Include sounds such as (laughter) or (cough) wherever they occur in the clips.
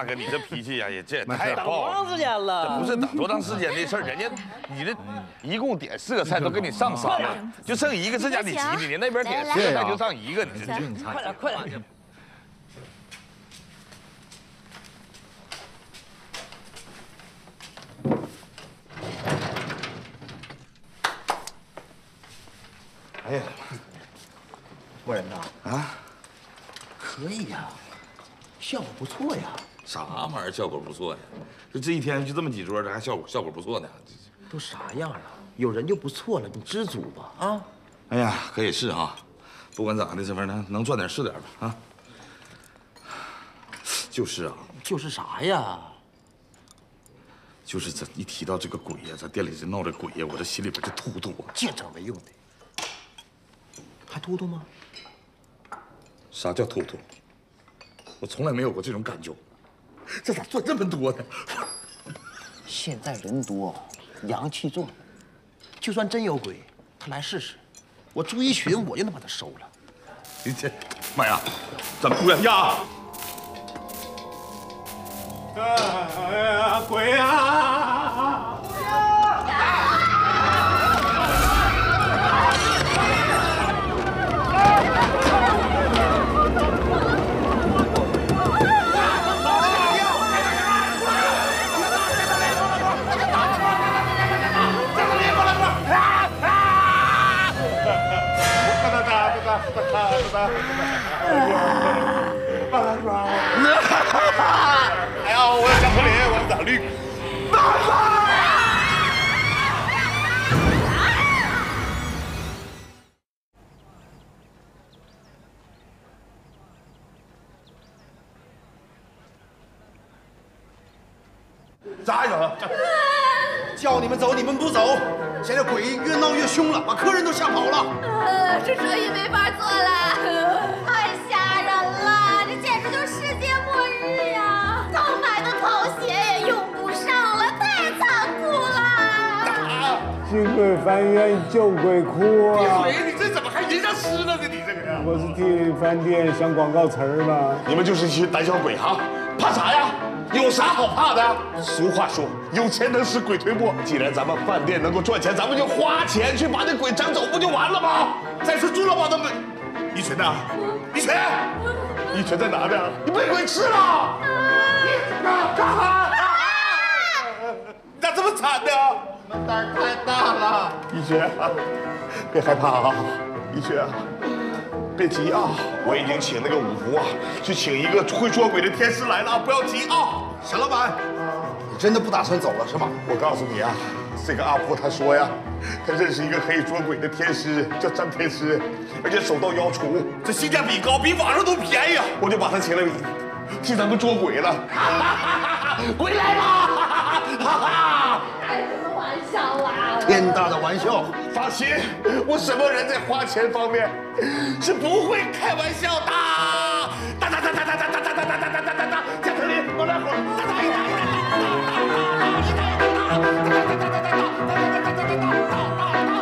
大哥，你这脾气呀，也这也太暴了。多长时间这？不是等多长时间的事儿，人家你这一共点四个菜都给你上仨了，就剩一个，这家你急的，你那边点四个菜就上一个，你这快点快点！哎呀，夫人呐，啊，可以呀，效果不错呀，啥玩意儿效果不错呀？就这一天就这么几桌，这还效果效果不错呢。都啥样了？有人就不错了，你知足吧啊！哎呀，可也是啊，不管咋的，这玩意儿能能赚点是点吧啊。就是啊，就是啥呀？就是这一提到这个鬼呀，咱店里这闹这鬼呀，我这心里边就突突啊。见者没用的，还突突吗？啥叫突突？我从来没有过这种感觉，这咋赚这么多呢？(laughs) 现在人多，阳气重，就算真有鬼，他来试试，我朱一群我就能把他收了。你这，妈呀，咱们呀呀！哎呀，鬼呀！哎呀，我要小可怜，我要打绿。咋整？叫你们走你们不走，现在鬼越闹越凶了，把客人都吓跑了。呃，这生意没法做了，太吓人了，这简直就是世界末日呀！刚买的跑鞋也用不上了，太残酷了。新鬼翻院旧鬼哭啊！哎，你这怎么还吟上诗了呢？你这个呀！我是替饭店想广告词儿嘛。你们就是一群胆小鬼哈，怕啥呀？有啥好怕的？俗话说，有钱能使鬼推磨。既然咱们饭店能够赚钱，咱们就花钱去把那鬼整走，不就完了吗？再说朱老板他们，一群呐，一群，一群在哪呢？你被鬼吃了！你干干啥？你 (laughs) 咋这么惨呢？我们胆儿太大了。一群，别害怕啊，一群，别急啊，我已经请那个五福啊，去请一个会捉鬼的天师来了，不要急啊。沈老板，你真的不打算走了是吗？我告诉你啊，这个阿婆她说呀，她认识一个可以捉鬼的天师，叫张天师，而且手到妖除，这性价比高，比网上都便宜啊！我就把他请来，替咱们捉鬼了。(laughs) 回来啦！哈哈！天大的玩笑！放心，我什么人在花钱方面是不会开玩笑的。哒哒哒哒哒哒哒哒哒哒哒哒哒哒，加特林，我来会儿，哒哒哒哒哒哒哒哒哒哒哒哒哒哒哒哒哒哒哒。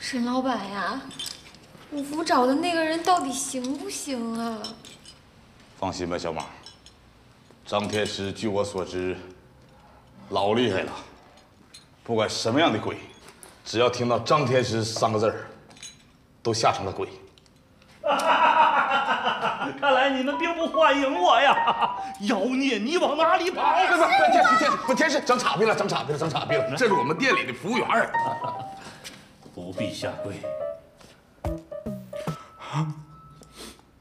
沈老板呀，五福找的那个人到底行不行啊？放心吧，小马。张天师，据我所知，老厉害了。不管什么样的鬼，只要听到张天师三个字儿，都吓成了鬼。(laughs) 看来你们并不欢迎我呀！(laughs) 妖孽，你往哪里跑？不不不，天天不天师，整岔劈了，整岔劈了，整岔劈了。(laughs) 这是我们店里的服务员儿。不必下跪。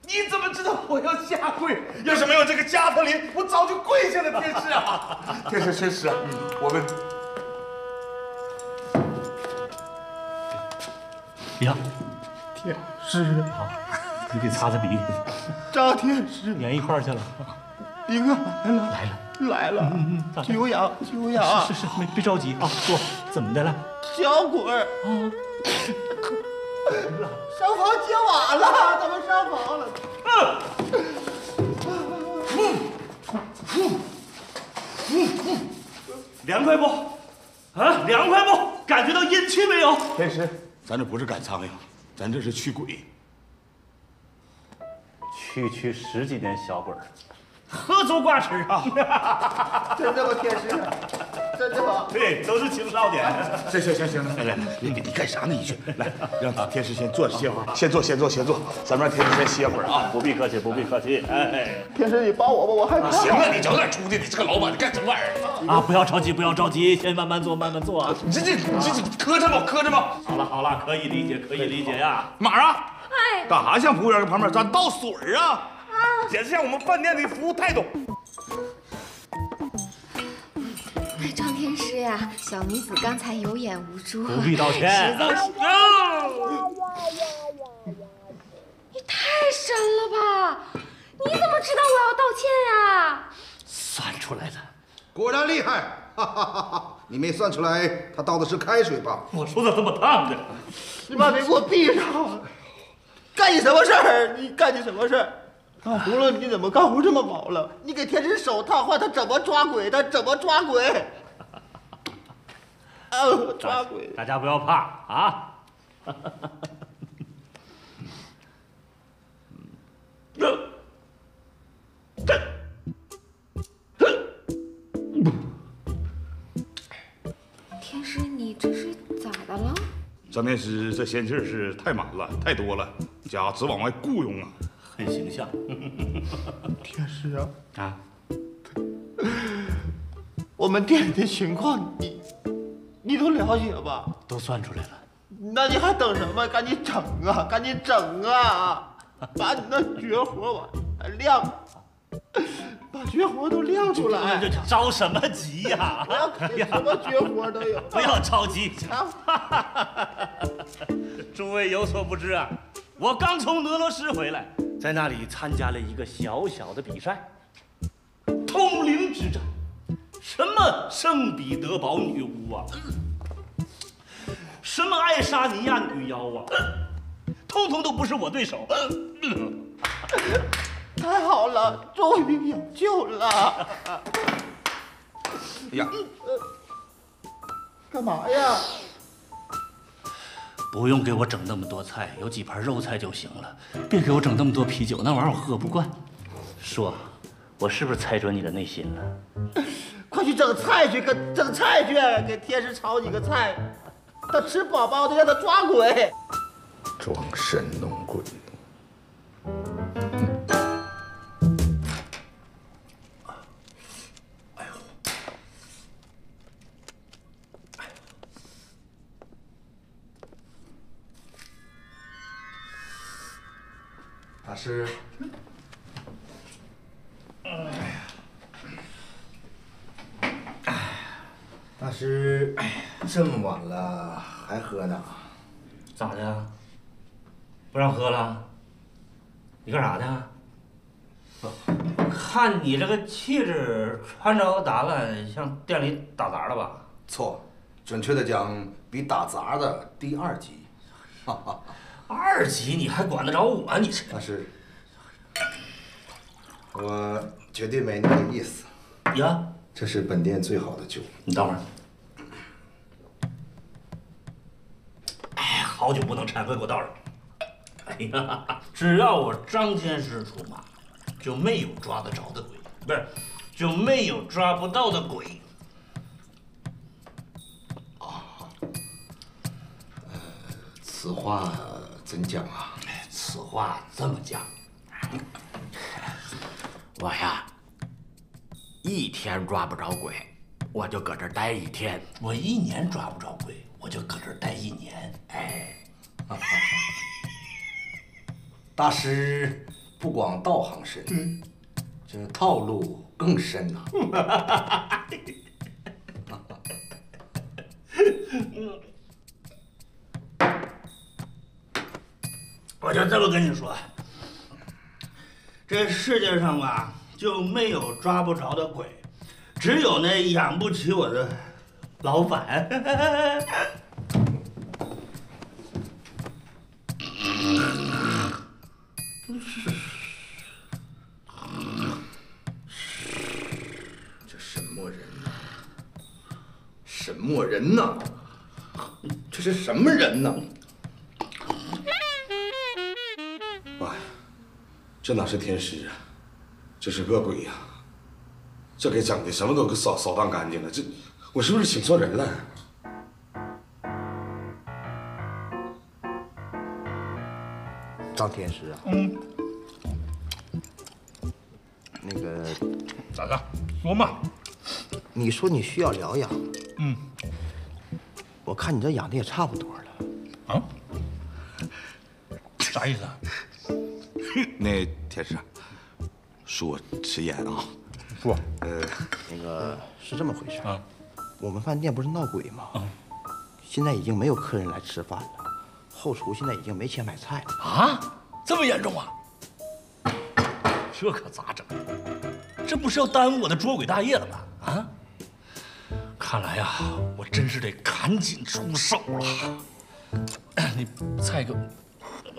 你怎么知道我要下跪？要是没有这个加特林，我早就跪下了，天师啊！(laughs) 天师，天师啊，我们。呀，天师，啊，你给擦擦鼻，张天师，连一块儿去了。灵儿来了，来了，来了，久仰久仰，是是是，没别着急。啊，坐怎么的了？小鬼儿，啊，上房揭瓦了，他们上房了。凉快不？啊，凉快不？感觉到阴气没有？天师，咱这不是赶苍蝇，咱这是驱鬼。区区十几年小鬼，何足挂齿啊！真的吗，天师？真的吗？对，都是青少年。行行行行了，(laughs) 来来，你你干啥呢？你去 (laughs) 来，让天师先坐着歇会儿，先坐先坐先坐，咱们让天师先歇会儿啊。不必客气，不必客气。哎，天师，你帮我吧，我害怕。行了，你整点出去，你这个老板，你干什么玩意儿？啊，不要着急，不要着急，先慢慢坐，慢慢坐啊。你这这你这这磕碜吧磕碜吧？好了好了，可以理解，可以理解呀。马儿啊，哎，干啥像服务员搁旁边咱倒水啊啊？也是像我们饭店的服务态度。张天师呀，小女子刚才有眼无珠，不必道歉实在是。你太神了吧！你怎么知道我要道歉呀？算出来的，果然厉害，哈哈哈哈！你没算出来，他倒的是开水吧？我说的这么烫的。你把嘴给我闭上！干你什么事儿？你干你什么事儿？干糊了，你怎么干糊这么毛了？你给天师手套换，他怎么抓鬼？他怎么抓鬼？哦，抓鬼！大家不要怕啊！天师，你这是咋的了？张天师这仙气儿是太满了，太多了，家只往外雇佣啊！很形象天师啊，啊！我们店里的情况你你都了解吧？都算出来了。那你还等什么？赶紧整啊！赶紧整啊！把你那绝活往亮，把绝活都亮出来！着什么急呀？什么绝活都有。不要着急。啊！诸位有所不知啊，我刚从俄罗斯回来，在那里参加了一个小小的比赛——通灵之战。什么圣彼得堡女巫啊，什么爱沙尼亚女妖啊，通通都不是我对手。太好了，终于有救了！哎呀，干嘛呀？不用给我整那么多菜，有几盘肉菜就行了。别给我整那么多啤酒，那玩意儿我喝不惯。说，我是不是猜准你的内心了？快去整菜去，给整菜去，给天师炒几个菜。他吃饱饱的，让他抓鬼。装神弄看你这个气质，穿着打扮像店里打杂的吧？错，准确的讲，比打杂的低二级。哈哈，二级你还管得着我？你这那是，我绝对没那个意思。呀，这是本店最好的酒。你等会儿。哎，好酒不能掺和给我倒上。哎呀，只要我张天师出马，就没有抓得着的鬼，不是，就没有抓不到的鬼。啊此话怎讲啊？此话这么讲，(laughs) 我呀，一天抓不着鬼，我就搁这儿待一天；我一年抓不着鬼，我就搁这儿待一年。哎，(laughs) 大师不光道行深，这套路更深呐、(laughs) 我就这么跟你说，这世界上吧，就没有抓不着的鬼，只有那养不起我的老板。这 (laughs) 什么人呐？什么人呢？这是什么人呢？妈呀，这哪是天师啊，这是恶鬼呀！这给整的什么都给扫扫荡干净了，这我是不是请错人了？张天师啊，嗯，那个咋的？说嘛。你说你需要疗养，嗯，我看你这养的也差不多了。啊？啥意思啊？(laughs) 那天师，恕我直言啊。不，呃，那个是这么回事啊，我们饭店不是闹鬼吗？现在已经没有客人来吃饭了，后厨现在已经没钱买菜了。啊？这么严重啊？这可咋整？这不是要耽误我的捉鬼大业了吗？啊？看来呀，我真是得赶紧出手了。(coughs) 你菜给我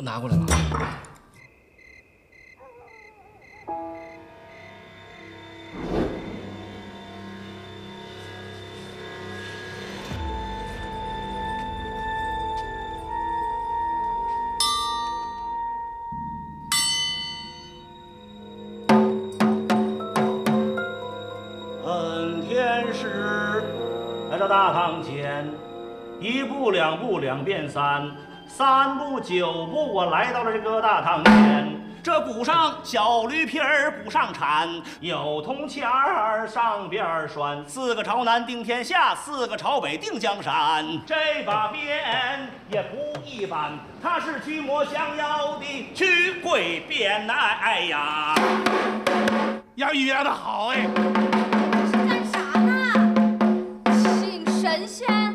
拿过来了。三，三步九步我来到了这个大堂前。这鼓上小驴皮儿鼓上铲，有铜钱儿上边拴，四个朝南定天下，四个朝北定江山。这把鞭也不一般，它是驱魔降妖的驱鬼鞭呐！哎呀，押韵押的好哎！是干啥呢？请神仙。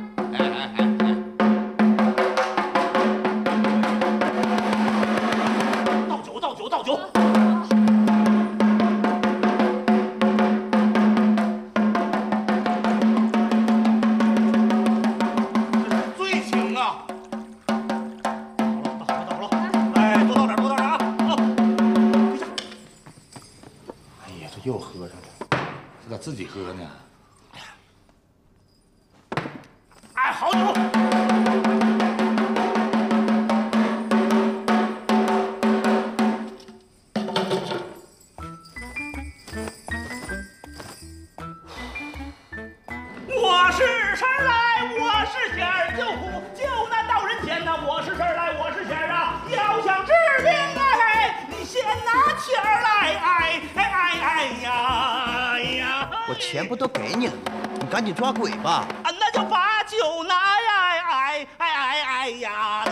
鬼吧！啊，那就把酒拿呀！哎哎哎哎呀！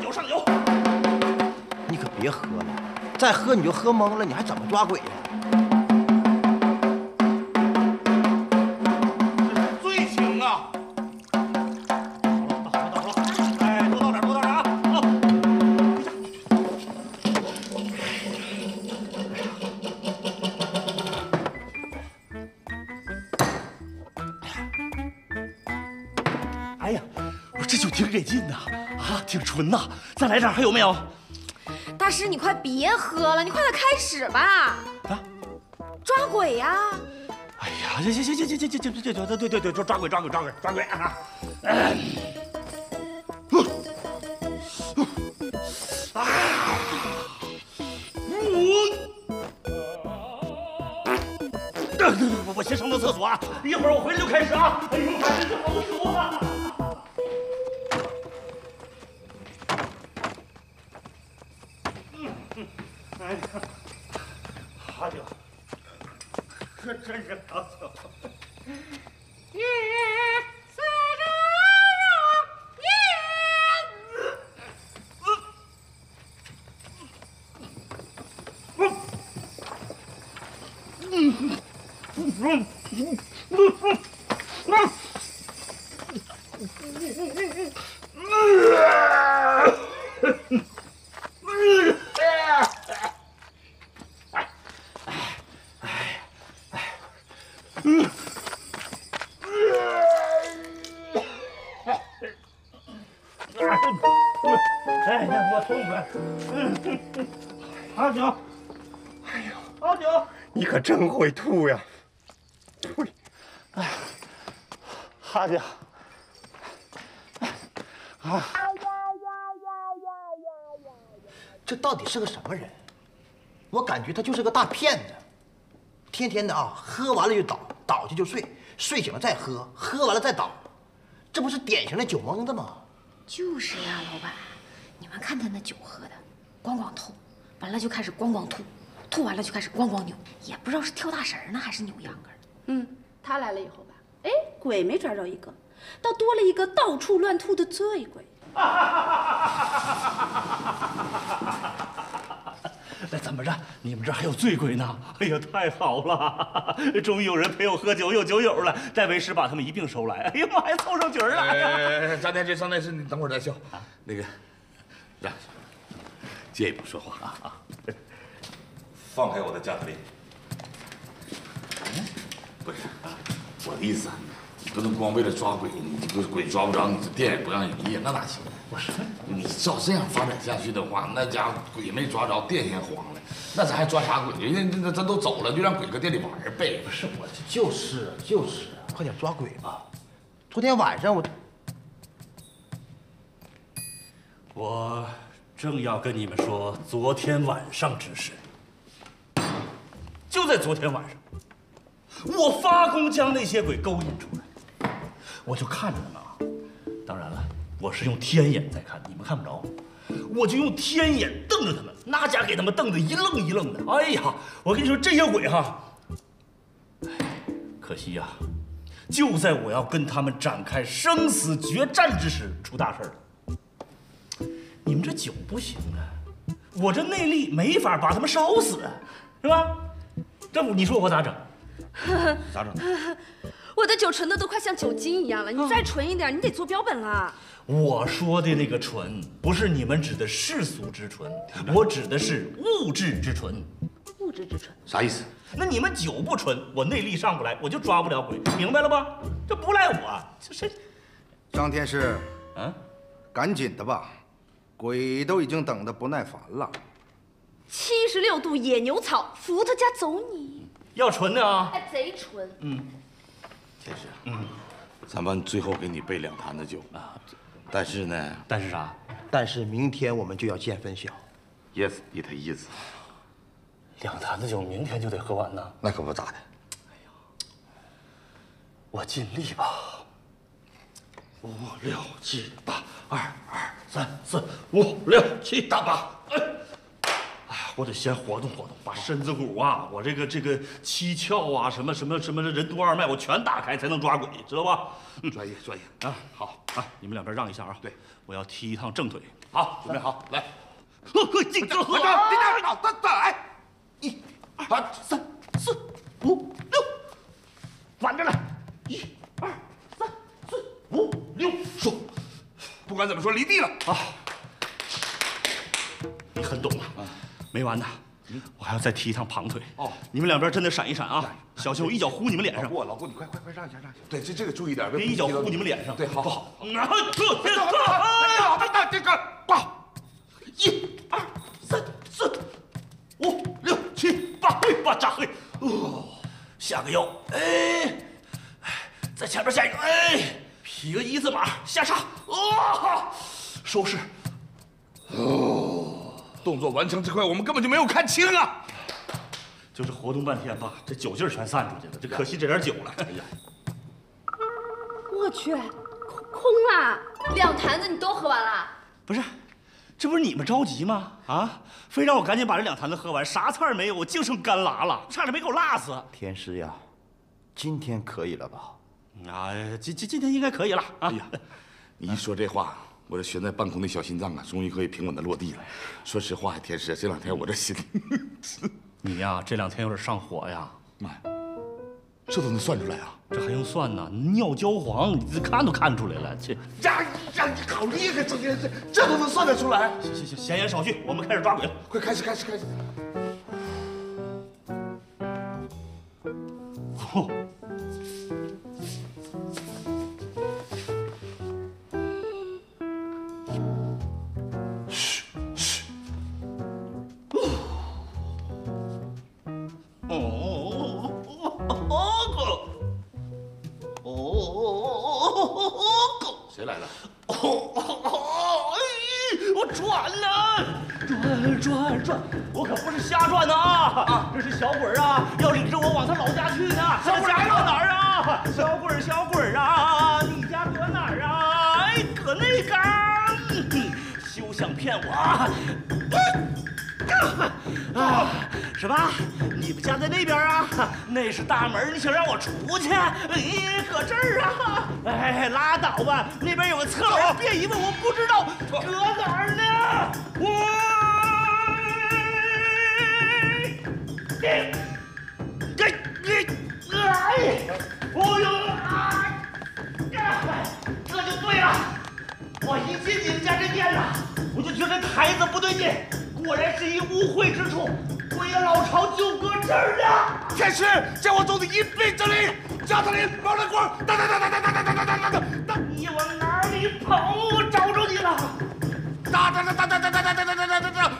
酒上酒！你可别喝了，再喝你就喝懵了，你还怎么抓鬼呀？醉这酒挺给劲的，啊，挺纯呐！再来点，还有没有？大师，你快别喝了，你快点开始吧。啊？抓鬼呀！哎呀，行行行行行行行行对对对对，抓抓鬼抓鬼抓鬼抓鬼啊！我，我我先上趟厕所啊，一会儿我回来就开始啊！哎呦，还真是好酒啊！嗯嗯，哎呀，好酒。这真是好酒。夜色中夜。哎，让我痛快。嗯，好酒。哎呦，阿九。你可真会吐呀！呸！哈家，这到底是个什么人？我感觉他就是个大骗子，天天的啊，喝完了就倒，倒下就睡，睡醒了再喝，喝完了再倒，这不是典型的酒蒙子吗？就是呀，老板，你们看他那酒喝的，咣咣吐，完了就开始咣咣吐，吐完了就开始咣咣扭，也不知道是跳大神呢还是扭秧歌。嗯，他来了以后吧，哎，鬼没抓着一个，倒多了一个到处乱吐的醉鬼。(laughs) 那怎么着？你们这儿还有醉鬼呢？哎呀，太好了！(laughs) 终于有人陪我喝酒，有酒友了。戴为师把他们一并收来。哎呀妈呀，凑上局儿了！哎，张天师、张天师，你等会儿再笑。那个，让借一步说话啊！放开我的加特林。不是，我的意思啊，你不能光为了抓鬼，你这个鬼抓不着，你这店也不让营业，那哪行？不是，你照这样发展下去的话，那家伙鬼没抓着，店先黄了，那咱还抓啥鬼？人家那咱都走了，就让鬼搁店里玩呗。不是，我就是就是，快点抓鬼吧！昨天晚上我我正要跟你们说昨天晚上之事。就在昨天晚上，我发功将那些鬼勾引出来，我就看着他们啊。当然了，我是用天眼在看，你们看不着。我就用天眼瞪着他们，那家给他们瞪得一愣一愣的。哎呀，我跟你说这些鬼哈，哎，可惜呀、就在我要跟他们展开生死决战之时，出大事了。你们这酒不行啊，我这内力没法把他们烧死，啊是吧？这不你说我咋整？(laughs) 咋整？(laughs) 我的酒纯的都快像酒精一样了，你再纯一点，你得做标本了。我说的那个纯，不是你们指的世俗之纯，我指的是物质之纯。物质之纯，啥意思？那你们酒不纯，我内力上不来，我就抓不了鬼，明白了吧？这不赖我，这是，张天师，嗯，赶紧的吧，鬼都已经等得不耐烦了。七十六度野牛草，伏特加走你。要纯的啊。还贼纯。嗯天师，嗯，咱们最后给你备两坛子酒啊，但是呢但是啥？但是明天我们就要见分晓。，yes it is，两坛子酒明天就得喝完呢，那可不咋的。哎呀我尽力吧。五六七八，二二三四五六七八。八。哎，哎呀，我得先活动活动，把身子骨啊，我这个这个七窍啊，什么什么什么任督二脉，我全打开才能抓鬼，知道吧？嗯。专业专业，啊，好啊，你们两边让一下啊。对，我要踢一趟正腿。好，准备好，来，呵呵，这个喝快点，别打扰，再再来，一、二、三四五六，反着来，一五六，说。不管怎么说，离地了。啊，你很懂啊，没完呢，我还要再踢一趟旁腿。哦你们两边真的闪一闪啊，小心我一脚呼你们脸上，老顾，老顾，你快快快让一下，让一下。对，这这个注意点，别一脚呼你们脸上。对，好不好。好。然后这这好，这这个挂。一二三四五六七八，嘿，把扎嘿，哦，下个腰，哎，哎，在前面下一个，哎，劈个一字马，下叉，哦，收拾。动作完成之快，我们根本就没有看清啊！就是活动半天吧，这酒劲儿全散出去了，这可惜这点酒了。哎呀，我去，空空了。两坛子你都喝完了？不是，这不是你们着急吗？啊，非让我赶紧把这两坛子喝完，啥菜儿没有，我净剩干拉了，差点没给我辣死。天师呀，今天可以了吧？啊，今今今天应该可以了啊。哎呀，你一说这话，我这悬在半空的小心脏啊，终于可以平稳的落地了。说实话呀，天师，这两天我这心，(laughs) 你呀，这两天有点上火呀，妈呀，这都能算出来啊！这还用算呢？尿焦黄，你这看都看出来了。这呀呀，你好厉害，整天这这都能算得出来！行行行，闲言少叙，我们开始抓鬼了。快开始，开始，开始！进你们家这店呐，我就觉得台子不对劲。果然是一污秽之处，鬼呀老巢就搁这儿呢！天师叫我走的一臂之力，加特林、毛人光，哒哒哒哒哒哒哒哒哒哒哒哒，你往哪里跑？我找着你了！哒哒哒哒哒哒哒哒哒。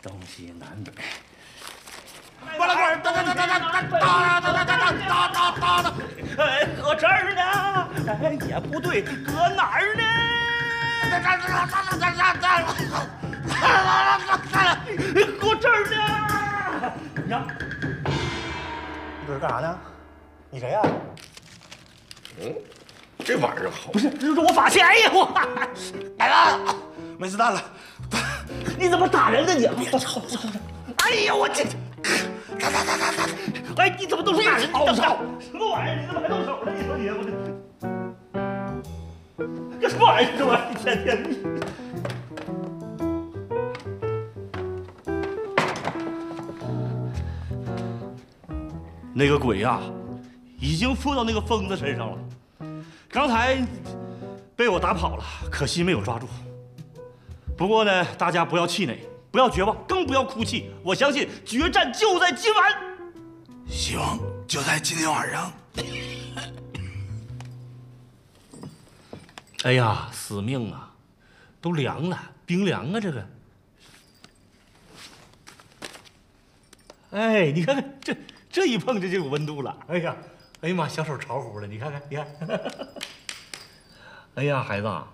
东西南北，毛人光，哒哒哒哒哒哒哒哒哒哒哒哒哒哒。哎，搁这儿呢！哎，也不对，搁哪儿呢？哒哒哒哒哒哒哒哒。搁这儿呢！呀，你搁这干啥呢？你谁呀？嗯，这玩意儿好。不是，这是我发现。哎呀，我来了，没子弹了。你怎么打人呢你？别吵吵吵！哎呀，我这，打打打打打。哎，你怎么动手打人？吵吵！什么玩意儿？你怎么还动手了？你说你，我这，这什么玩意儿？这玩意儿一天天的。那个鬼呀、已经附到那个疯子身上了。刚才被我打跑了，可惜没有抓住。不过呢，大家不要气馁，不要绝望，更不要哭泣。我相信决战就在今晚。希望就在今天晚上。(laughs) 哎呀，死命啊，都凉了，冰凉啊，这个。哎，你看看这这一碰这就有温度了。哎呀，哎呀妈，小手潮乎的，你看看，你看。(laughs) 哎呀，孩子啊，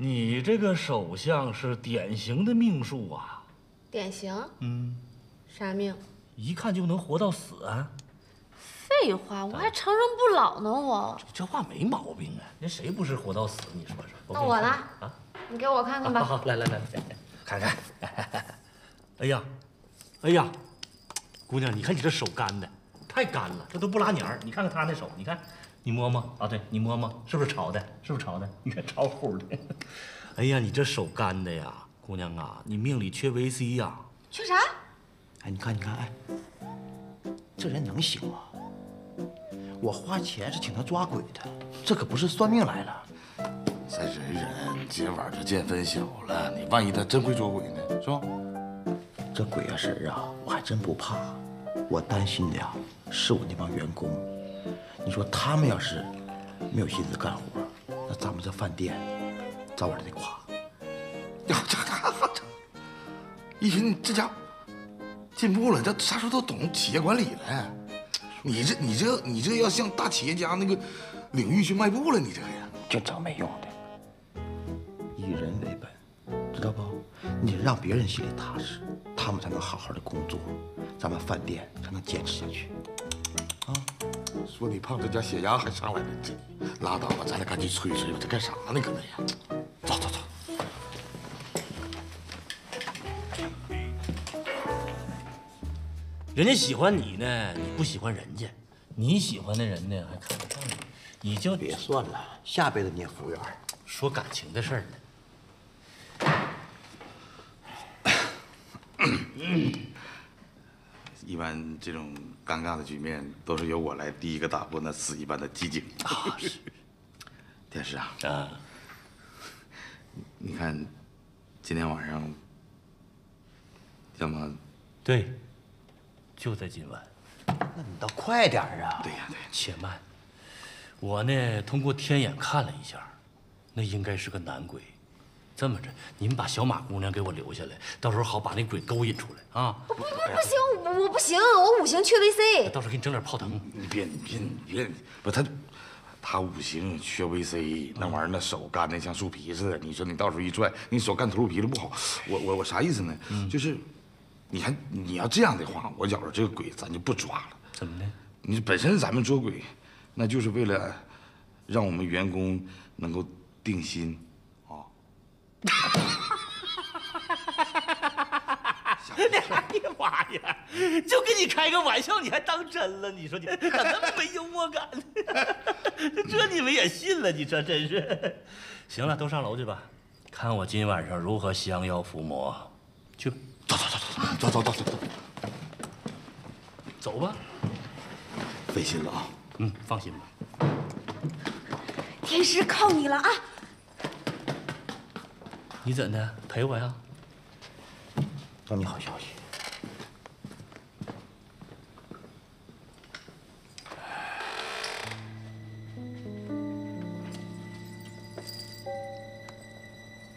你这个手相是典型的命数啊，典型嗯，啥命？一看就能活到死啊。废话，我还长生不老呢，我。这话没毛病啊，那谁不是活到死？你说说。那我呢？啊，你给我看看吧。好，来来来来，看看。(laughs) 哎呀，哎呀，姑娘，你看你这手干的，太干了，这都不拉黏儿。你看看他那手，你看，你摸摸啊，对你摸摸，是不是潮的？是不是潮的？你看潮乎的。哎呀，你这手干的呀，姑娘啊，你命里缺维 C 呀。缺啥？哎，你看，你看，哎，这人能行吗？我花钱是请他抓鬼的，这可不是算命来了。再忍忍，今晚就见分晓了。你万一他真会捉鬼呢，是吧？这鬼啊神啊，我还真不怕。我担心的呀，是我那帮员工。你说他们要是没有心思干活，那咱们这饭店早晚得垮。呀，这这这，一寻你这家伙进步了，这啥时候都懂企业管理了。你这你这你这要向大企业家那个领域去迈步了，你这个呀。就整没用的，以人为本，知道不？你得让别人心里踏实，他们才能好好的工作，咱们饭店才能坚持下去。说你胖，这家血压还上来了，这拉倒吧，咱俩赶紧吹吹吧，这干啥呢？搁那呀？走走走。人家喜欢你呢，你不喜欢人家；你喜欢的人呢，还看不上你，你就别算了，下辈子你也服务员。说感情的事儿呢。(laughs) 一般这种尴尬的局面都是由我来第一个打破那死一般的寂静。啊，是天师啊，啊，你看今天晚上，要么对，就在今晚。那你倒快点啊！对呀对呀，且慢，我呢通过天眼看了一下，那应该是个男鬼，这么着，你们把小马姑娘给我留下来，到时候好把那鬼勾引出来啊！不不不行，我我不行，我五行缺维 C。到时候给你整点泡腾。你别你别你别，不他他五行缺维 C，那玩意儿那手干的像树皮似的，你说你到时候一拽，你手干秃噜皮了不好。我我我啥意思呢？就是你还你要这样的话，我觉着这个鬼咱就不抓了。怎么的？你本身咱们捉鬼，那就是为了让我们员工能够定心啊。哎呀妈呀！就跟你开个玩笑，你还当真了？你说你咋那么没幽默感呢？(laughs) 这你们也信了？你这真是。行了，都上楼去吧，看我今晚上如何降妖伏魔。去吧，走走走走走走走走走，走吧。费心了啊。嗯，放心吧。天师靠你了啊！你怎的？陪我呀？等你好消息。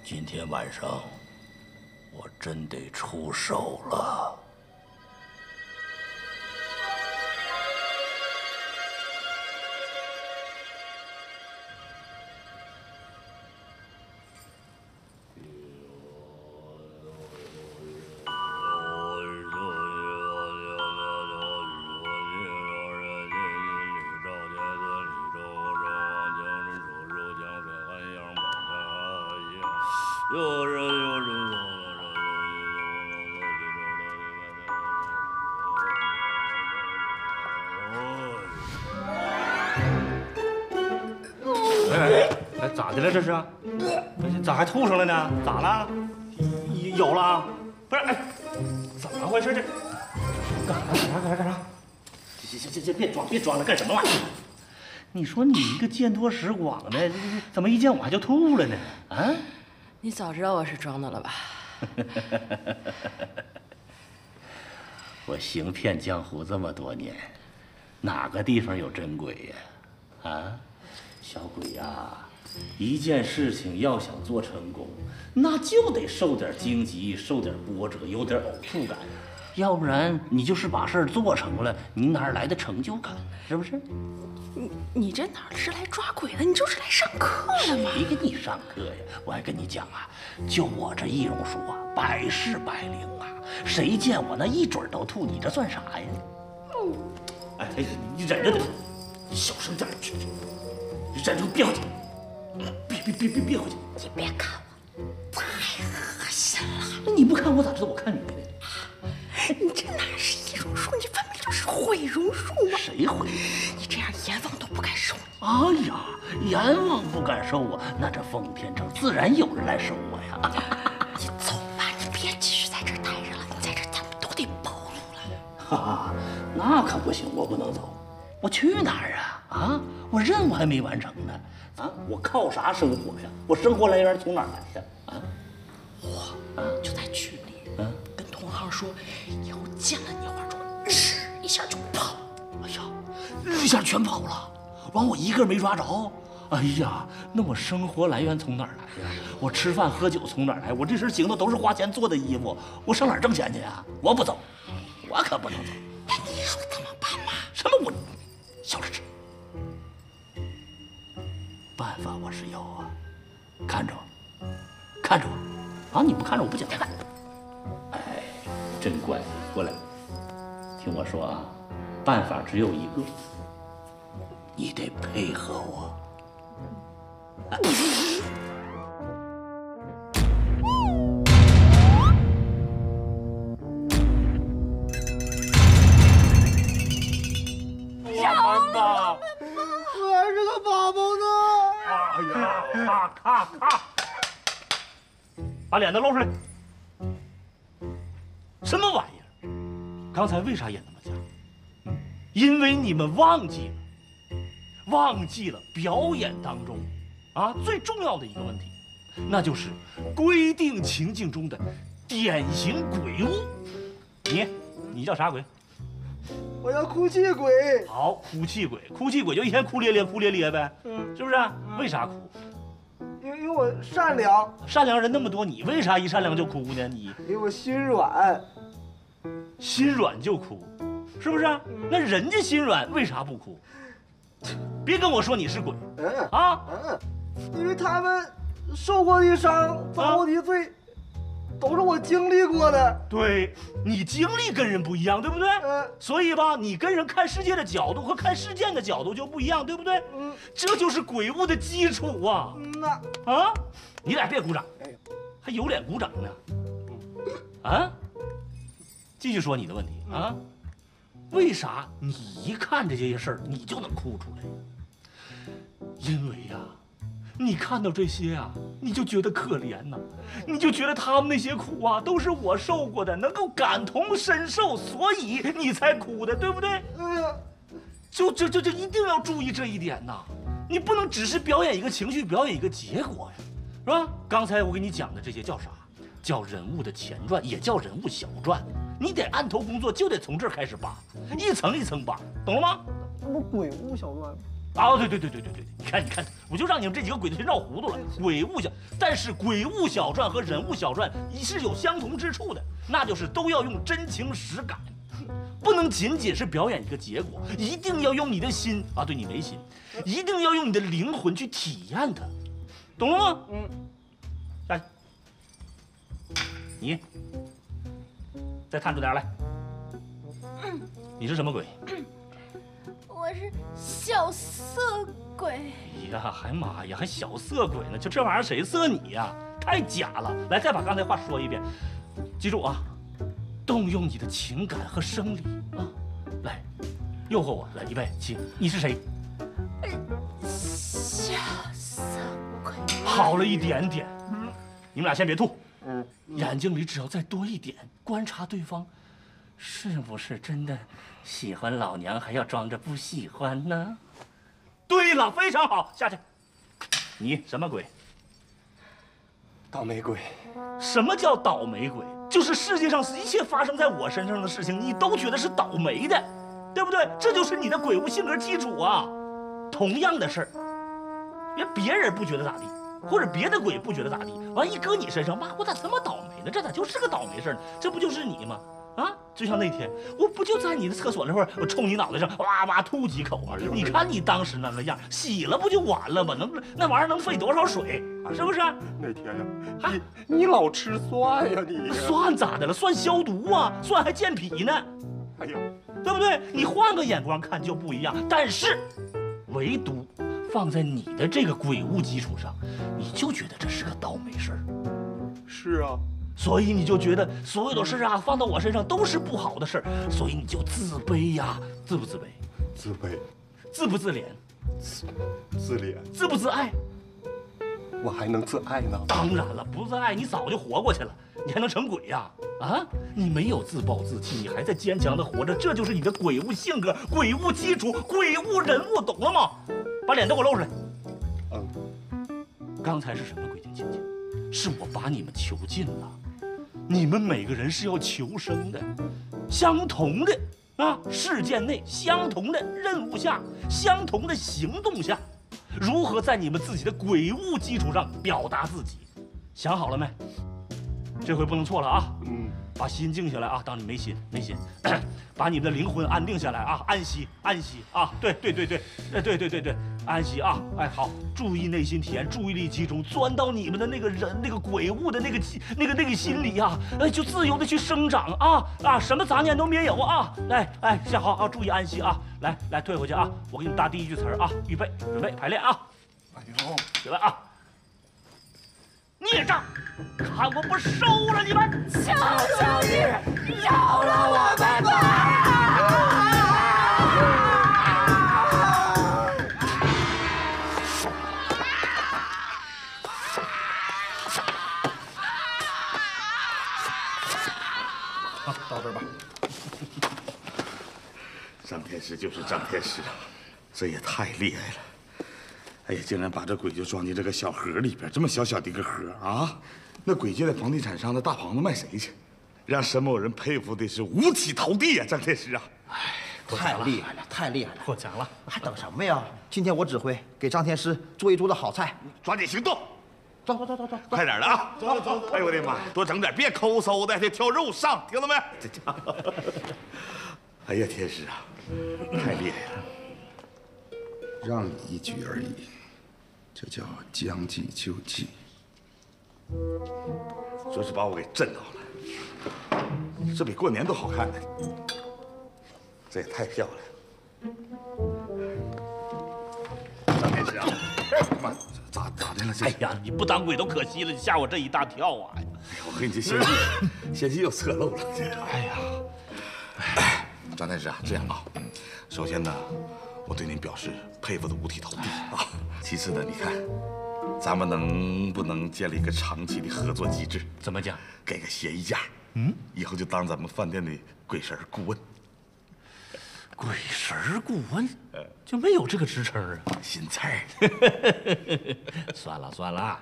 今天晚上我真得出手了。哎哎哎，咋的了这是？咋还吐上了呢？咋了？有有了？不是，哎，怎么回事这？干啥干啥干啥干啥？行行行行，别装别装了，干什么玩意儿？你说你一个见多识广的，怎么一见我还就吐了呢？啊？你早知道我是装的了吧？我行骗江湖这么多年，哪个地方有真鬼呀？啊，小鬼呀，一件事情要想做成功，那就得受点荆棘，受点波折，有点呕吐感，要不然你就是把事儿做成了，你哪来的成就感？是不是？你你这哪是来抓鬼的？你就是来上课的吗！谁给你上课呀？我还跟你讲啊，就我这易容术啊，百试百灵啊，谁见我那一准都吐，你这算啥呀？哎，哎你忍着点，小声点，去去，你站住别回去，别别别别别回去，你别看我，太恶心了！那你不看我咋知道我看你呢？你这哪是易容术？你分明就是毁容术嘛！谁毁？你这样阎王都不敢收你。哎呀，阎王不敢收我，那这奉天城自然有人来收我呀！(laughs) 你走吧，你别继续在这儿待着了，你在这儿咱们都得暴露了。哈哈，那可不行，我不能走，我去哪儿啊？啊，我任务还没完成呢。啊，我靠啥生活呀？我生活来源从哪儿来呀？啊，我就在群里嗯跟同行说，以后见了你化妆，日一下就跑。哎呀，一下全跑了，完我一个没抓着。哎呀，那我生活来源从哪儿来呀？我吃饭喝酒从哪儿来？我这身行头都是花钱做的衣服，我上哪儿挣钱去呀？我不走，我可不能走。那你说怎么办嘛？什么我？小吃吃。办法我是有啊，看着我，看着我，啊！你不看着我不讲。哎，真乖，过来，听我说啊，办法只有一个，你得配合我。班吧。我是个宝宝呢。哎呀，咔咔咔！把脸都露出来！什么玩意儿？刚才为啥演那么假？因为你们忘记了，忘记了表演当中啊最重要的一个问题，那就是规定情境中的典型鬼物。你，你叫啥鬼？我要哭泣鬼。好，哭泣鬼，哭泣鬼就一天哭咧咧，哭咧咧呗，嗯是不是？为啥哭？因为因为我善良，善良人那么多，你为啥一善良就哭呢？你因为我心软。心软就哭，是不是？那人家心软为啥不哭？别跟我说你是鬼嗯啊！嗯，因为他们受过的伤、遭过的罪，都是我经历过的。对你经历跟人不一样，对不对？嗯所以吧，你跟人看世界的角度和看事件的角度就不一样，对不对？嗯这就是鬼物的基础啊！嗯呐，啊，你俩别鼓掌，还有脸鼓掌呢？啊？继续说你的问题啊？为啥你一看这些事儿你就能哭出来？因为呀、你看到这些啊，你就觉得可怜呐、你就觉得他们那些苦啊都是我受过的，能够感同身受，所以你才哭的，对不对？嗯，就这这这一定要注意这一点呐！你不能只是表演一个情绪，表演一个结果呀，是吧？刚才我给你讲的这些叫啥？叫人物的前传，也叫人物小传。你得案头工作，就得从这儿开始扒，一层一层扒，懂了吗？那不鬼物小传？啊，对对对对对对，你看你看，我就让你们这几个鬼子全绕糊涂了。鬼物小，但是鬼物小传和人物小传是有相同之处的，那就是都要用真情实感，不能仅仅是表演一个结果，一定要用你的心啊，对你没心，一定要用你的灵魂去体验它，懂了吗？嗯，下去，你再探出点来，你是什么鬼？我是小色鬼。哎呀，还妈呀，还小色鬼呢！就这玩意儿谁色你呀？太假了！来，再把刚才话说一遍，记住啊，动用你的情感和生理啊，来，诱惑我，来，预备起，你是谁？小色鬼。好了一点点，你们俩先别吐，眼睛里只要再多一点，观察对方，是不是真的喜欢老娘，还要装着不喜欢呢？对了，非常好，下去。你什么鬼？倒霉鬼，什么叫倒霉鬼？就是世界上一切发生在我身上的事情，你都觉得是倒霉的，对不对？这就是你的鬼物性格基础啊。同样的事儿，别别人不觉得咋地，或者别的鬼不觉得咋地，完一搁你身上，妈，我咋这么倒霉呢？这咋就是个倒霉事儿呢？这不就是你吗？啊，就像那天，我不就在你的厕所那会儿，我冲你脑袋上哇哇吐几口啊！你看你当时那个样，洗了不就完了吗？能那玩意儿能费多少水？是不是？那天呀，啊你你老吃蒜呀你，蒜咋的了？蒜消毒啊，蒜还健脾呢，哎呀，对不对？你换个眼光看就不一样。但是，唯独放在你的这个鬼物基础上，你就觉得这是个倒霉事儿，是啊，所以你就觉得所有的事儿啊放到我身上都是不好的事儿，所以你就自卑呀，自不自卑？自卑、自不自怜？自自怜，自不自爱？我还能自爱呢。当然了，不自爱你早就活过去了，你还能成鬼呀、啊？你没有自暴自弃，你还在坚强的活着，这就是你的鬼物性格、鬼物基础、鬼物人物，懂了吗？把脸都给我露出来。嗯，刚才是什么鬼精亲戚？是我把你们囚禁了。你们每个人是要求生的，相同的啊事件内，相同的任务下，相同的行动下，如何在你们自己的鬼物基础上表达自己？想好了没？这回不能错了啊！嗯，把心静下来啊，当你没心没心，(clears throat) 把你们的灵魂安定下来啊，安息安息啊，对对对对，哎对对对对，安息啊，哎好，注意内心体验，注意力集中，钻到你们的那个人那个鬼物的那个那个那个心里啊，哎就自由的去生长啊啊，什么杂念都没有啊，来哎下好啊，注意安息啊，来来退回去啊，我给你们搭第一句词儿啊，预备准备排练啊，哎呦，起来啊，孽障，看我不收了你们！求求你饶了我们吧！好，到这吧。(laughs) 张天师就是张天师啊，这也太厉害了！哎呀，竟然把这鬼就装进这个小盒里边，这么小小的一个盒啊！那鬼就在房地产商的大棚子卖谁去？让沈某人佩服的是五体投地呀、张天师啊！哎太厉害了，太厉害了！获奖了，还等什么呀？今天我指挥给张天师做一桌子好菜。抓紧行动！走走走走走，快点的啊！走走走！哎呦我的妈，多整点，别抠搜的，得挑肉上，听到没？这家伙，哎呀，天师啊，太厉害了！让你一局而已，这叫将计就计。说是把我给震到了，这比过年都好看呢，这也太漂亮了。张天师啊，哎妈，咋咋的了？这哎呀，你不当鬼都可惜了，你吓我这一大跳啊！哎我跟你这仙气，(laughs) 仙气又侧漏了。哎呀，哎，张太师啊，这样啊，首先呢，我对您表示佩服的五体投地啊。其次呢，你看，咱们能不能建立一个长期的合作机制？怎么讲？给个协议价，嗯，以后就当咱们饭店的鬼神顾问。鬼神顾问，就没有这个职称啊？新菜 (laughs) 儿。算了算了，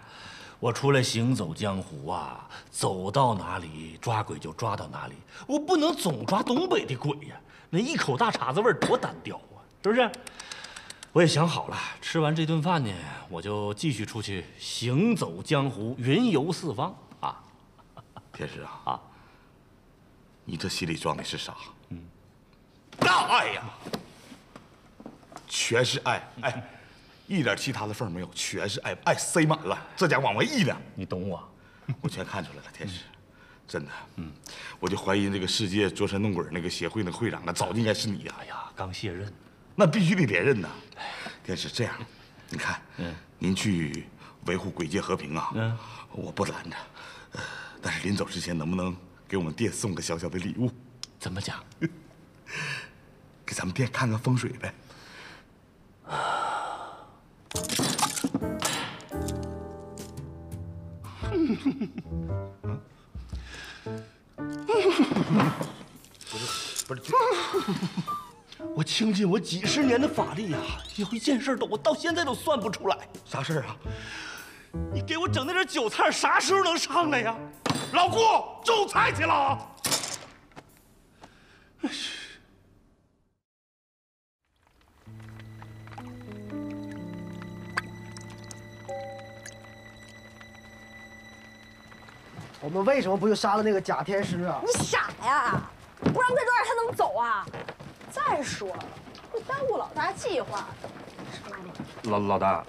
我出来行走江湖啊，走到哪里抓鬼就抓到哪里，我不能总抓东北的鬼呀，那一口大碴子味儿多单调啊，是不是？我也想好了，吃完这顿饭呢，我就继续出去行走江湖，云游四方啊。(laughs) 天师啊啊，你这心里装的是啥？嗯，大爱呀，全是爱，哎，一点其他的缝没有，全是爱，爱塞满了，这家往外溢的。你懂我，我全看出来了，天师，真的，嗯，我就怀疑这个世界捉神弄鬼那个协会那会长，那早就应该是你呀。哎呀，刚卸任，那必须得别人呐。天师，这样，你看，嗯，您去维护鬼界和平啊，嗯，我不拦着，呃，但是临走之前能不能给我们店送个小小的礼物？怎么讲？(laughs) 给咱们店看看风水呗。不是不是，我倾尽我几十年的法力呀，有一件事都我到现在都算不出来，啥事儿啊？你给我整那点韭菜，啥时候能上来呀？老顾种菜去了。我们为什么不去杀了那个假天师啊？你傻呀！不然这多少他能走啊？再说了，会耽误老大计划的。老老大，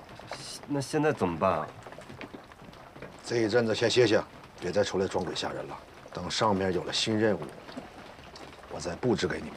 那现在怎么办啊？这一阵子先歇歇，别再出来装鬼吓人了。等上面有了新任务，我再布置给你们。